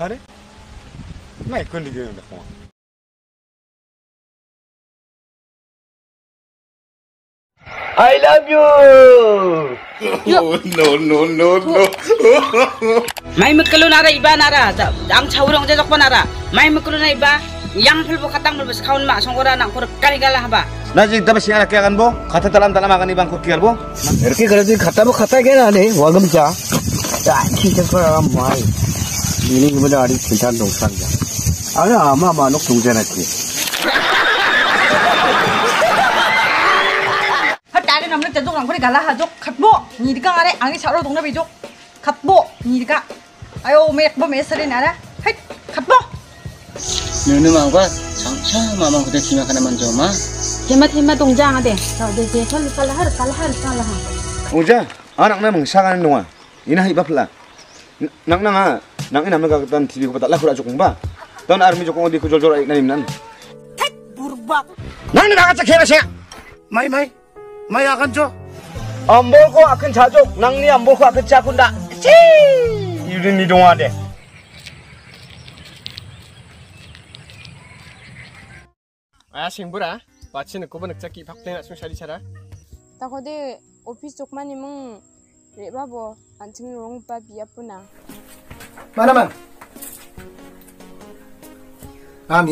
أري ما يكون لي جيم الإخوان I love you. no no no no. Mai mekelu nara iba nara. Ang chawurong jajak pa nara. Mai mekelu na iba. Yang pulbo katang pulbo sakaun ma songgora nang kur kali galah ba. Najik tapi siya kaya kan bo. Kata talam talam akan ibang kukir bo. Erki kalau jadi kata bo kata kaya nane. Wagam cha. Tak kita kurang mai. 뭐 뭐. 니네 그보다 아리 괜찮은 동상자. 아니 아마 아마 너 동전했지. jok khatbo ni dika are angi charo dongna be jok khatbo ni dika ayo mek bo me sare nara hai khatbo 누누만과 장차마만 그대 기막 하나 먼저 마 Tema tema dong jang ade. Tao de de sal sal har sal har sal ha. 오자 아낙 나 멍사가는 동안 이나 히바플라. 낭낭아 낭이 남는 가던 TV 고 달라 그라 조금 봐. 넌 아르미 조금 어디 그 졸졸 아이 나님 난. burbak 나는 나가자 개라시야. 마이 마이 마이 아간 줘. 안 볼고 아큰 자족 낭니 안 볼고 아큰 자군다. 씨. 이런 니 동화대. 아 싱부라 마 만화만. 아 bu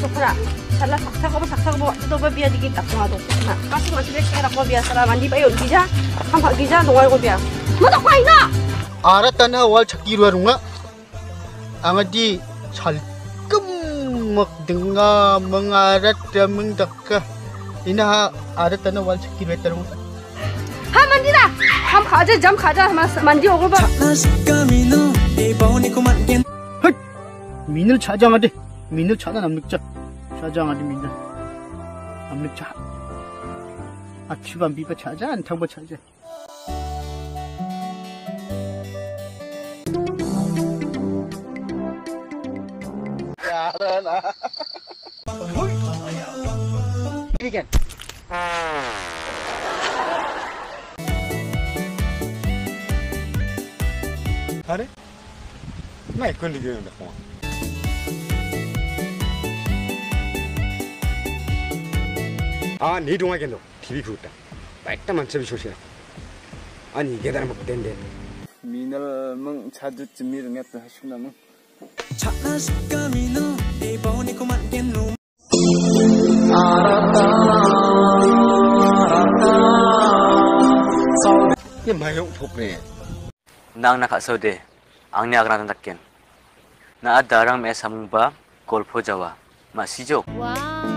sokra sala takta ko takta ko to ba bia digi takwa do na bas ma se bia singa takwa bia sala mandi ba yo gija ham ba gija dongai ko bia mo takwa ina 알았다나 월 찾기로 하는가? 아마디 살끔 막 등가 멍알았다 멍덕가 이나 알았다나 월 찾기로 했다는 거. ha mandi na ham khaja jam khaja mandi ogo ba 민을 찾아가대 민을 찾아 남늑자. 찾아가대 민을. 남늑자. 아치반 비바 찾아? 안타고 찾아 Hadi. Nee, kunnen 아, 네 동화겠노. TV 그룹다. 빨다 만점이 조시라. 아니, 이게 다른 것 된대. 미널 멍 자주 쯤이를 냈다 하시나 멍. 차나 식가 미노 이번이 그만 겠노. 알았다. 얘 마요 폭네. Nang nakasode ang niya agran takken na adarang me samungba golfo jawa masijok Wow.